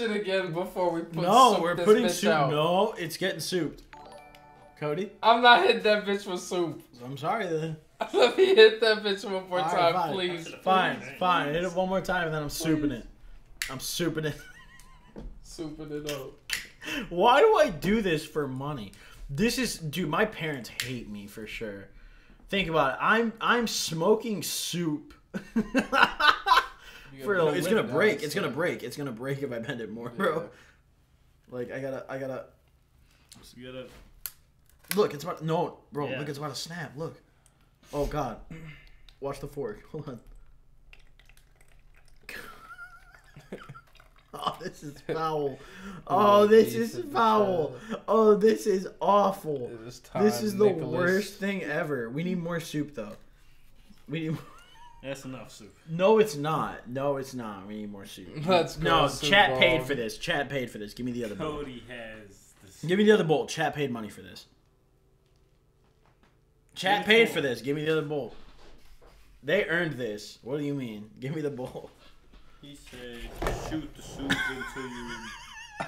Shit again before we put no, soup we're this putting bitch soup. out. No, it's getting souped. Cody, I'm not hitting that bitch with soup. I'm sorry then. Let me hit that bitch one more All right, time, fine. please. Fine, fine. Hit it one more time and then I'm souping it. I'm souping it. Souping it up. Why do I do this for money? This is, dude. My parents hate me for sure. Think about it. I'm I'm smoking soup. You for gotta it's gonna now, break. It's so- gonna break. It's gonna break if I bend it more, bro. Like I gotta I gotta Just get it. look. It's about no, bro. Yeah. Look, it's about to snap. Look. Oh God. Watch the fork. Hold on. Oh, this is foul. Oh, this is foul. Oh, this is awful. This is the Nicholas. worst thing ever. We need more soup though. We need. That's enough soup. No, it's not. No, it's not. We need more soup. Let's go, No, soup chat ball. paid for this. Chat paid for this. Give me the other bowl. Cody has the soup. Give me the other bowl. Chat paid money for this. Chat Give paid the for this. Give me the other bowl. They earned this. What do you mean? Give me the bowl. He said, shoot the soup until you.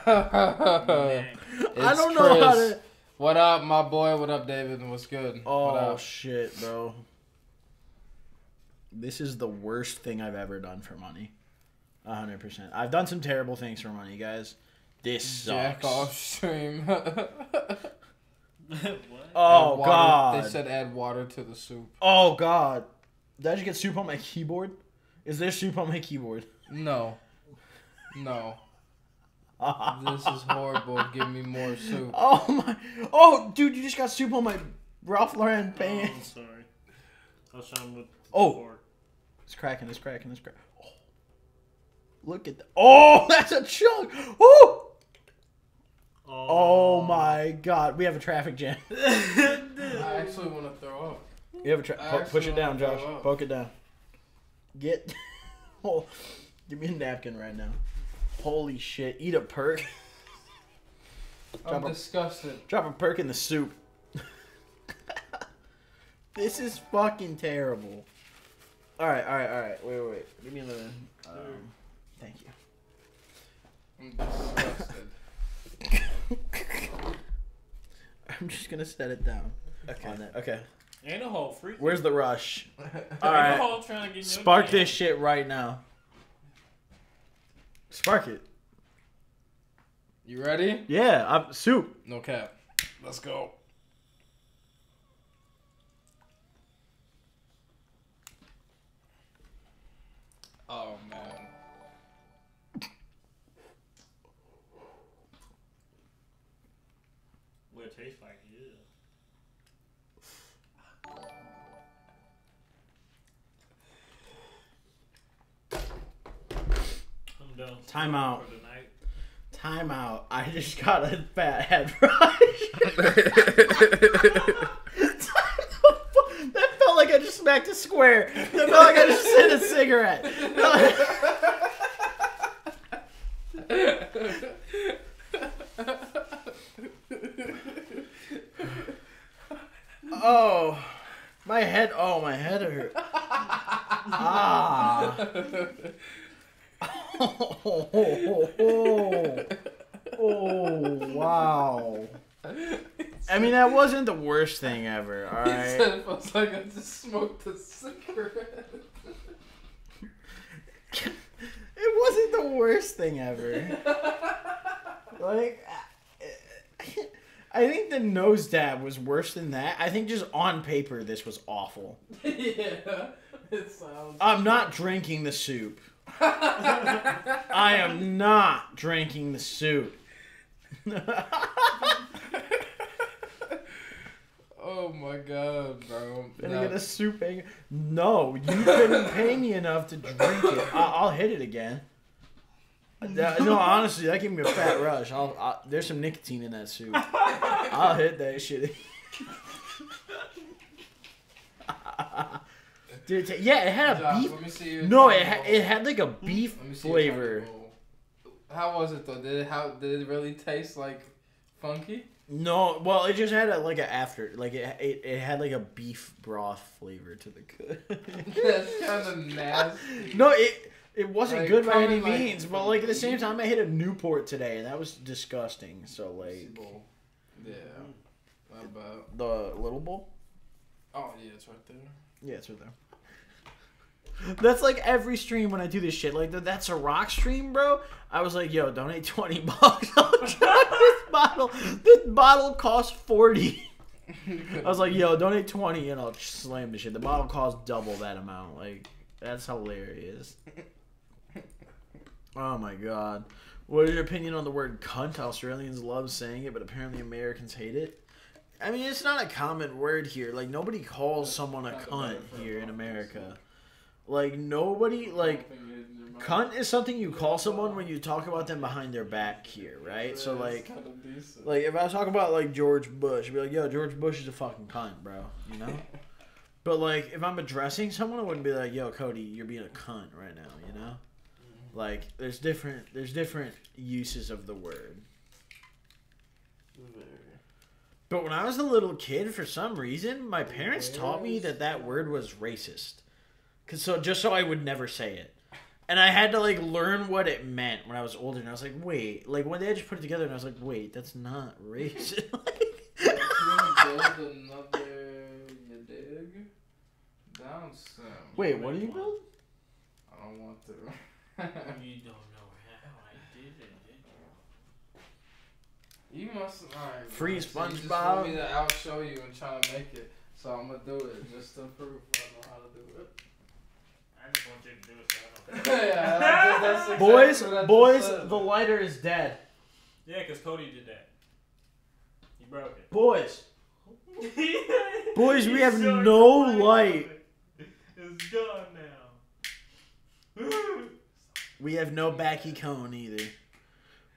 I don't know how to. What up, my boy? What up, David? What's good? what Oh up? shit, bro. This is the worst thing I've ever done for money. A hundred percent. I've done some terrible things for money, guys. This sucks. Jack off stream. what? Oh water- god. They said add water to the soup. Oh god. Did I just get soup on my keyboard? Is there soup on my keyboard? No. No. This is horrible. Give me more soup. Oh my! Oh, dude, you just got soup on my Ralph Lauren Oh, I'm pants. sorry. I was trying with Oh. fork. It's cracking. It's cracking. It's cracking. Oh. Look at that! Oh, that's a chunk. Oh! Oh my God! We have a traffic jam. I actually want to throw up. You have a tra- po- push it down, Josh. up. Poke it down. Get. oh, give me a napkin right now. Holy shit! Eat a perk. I'm Drop a- disgusted. Drop a perk in the soup. this is fucking terrible. All right, all right, all right. Wait, wait, wait. Give me another. Um, thank you. I'm disgusted. I'm just gonna set it down. Okay. On that. Okay. Ain't a whole free. Where's the rush? All Ain't right. a hole trying to get Spark this shit right now. Spark it. You ready? Yeah, I'm soup. No cap. Let's go. It tastes like, yeah. I'm done. Time out. For the. Time out. I just got a fat head rush. that felt like I just smacked a square. That felt like I just hit a cigarette. Oh, my head. Oh, my head hurt. Ah. Oh, oh, oh, oh. Oh, wow. I mean, that wasn't the worst thing ever, He alright? said it feels like I just smoked a cigarette. It wasn't the worst thing ever. Like, I think the nose dab was worse than that. I think just on paper, this was awful. yeah, it sounds. I'm not drinking the soup. I am not drinking the soup. Oh my god, bro. Gonna get a soup hang- No, you couldn't pay me enough to drink it. I- I'll hit it again. No, honestly, that gave me a fat rush. I'll, i there's some nicotine in that soup. I'll hit that shit. Dude, t- yeah, it had a Josh, beef. let me see No, it ha- it had like a beef Let me see your tiny flavor. How was it though? Did it how did it really taste like funky? No, well, it just had a, like an after, like it, it, it had like a beef broth flavor to the good. That's kind of nasty. no, it It wasn't Like, good by any like, means, but like at the same time, I hit a Newport today, and that was disgusting. So like Yeah. My bad. the little bowl. Oh yeah, it's right there. Yeah, it's right there. That's like every stream when I do this shit. Like the, that's a rock stream, bro. I was like, yo, donate twenty bucks. I'll try this bottle. This bottle costs forty. I was like, yo, donate twenty and I'll slam the shit. The bottle costs double that amount. Like that's hilarious. Oh my god. What is your opinion on the word cunt? Australians love saying it, but apparently Americans hate it. I mean, it's not a common word here. Like nobody calls someone a cunt here in America. Like nobody like cunt is something you call someone when you talk about them behind their back here, right? So like like if I was talking about like George Bush, I'd be like, yo, George Bush is a fucking cunt, bro. You know? but like if I'm addressing someone, I wouldn't be like, yo, Cody, you're being a cunt right now, you know? Like there's different there's different uses of the word. But when I was a little kid, for some reason, my parents taught me that that word was racist. Cause so just so I would never say it, and I had to like learn what it meant when I was older. And I was like, wait, like one day I just put it together, and I was like, wait, that's not racist. You wanna build another dig? Down soon. wait, what do you build? I don't want to. You don't know how I did it, did you? You must. Alright. Free You just SpongeBob. want me to outshow you and try to make it, so I'm gonna do it just to prove I know how to do it. I just want you to do it so I don't. yeah, that's, that's exactly Boys, what I just boys, said. the lighter is dead. Yeah, because Cody did that. He broke it. Boys, Boys, we have showed no light light. it. It's gone now. We have no backy cone either.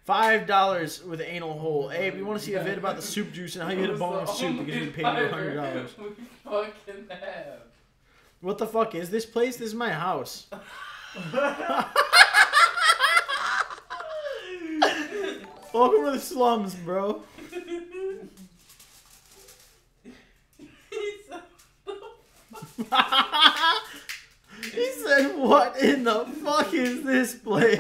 Five dollars with an anal hole. Hey, if you want to see a vid about the soup juice and how you hit a bowl of soup because you paid you hundred dollars. Fucking have. What the fuck is this place? This is my house. Welcome to the slums, bro. he said, "What in the fuck is this place?"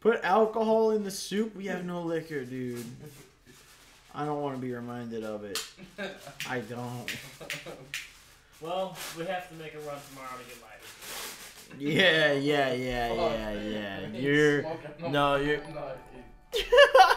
Put alcohol in the soup. We have no liquor, dude. I don't want to be reminded of it. I don't. well, we have to make a run tomorrow to get lighter. Yeah, yeah, yeah, yeah, yeah. You're no, you're.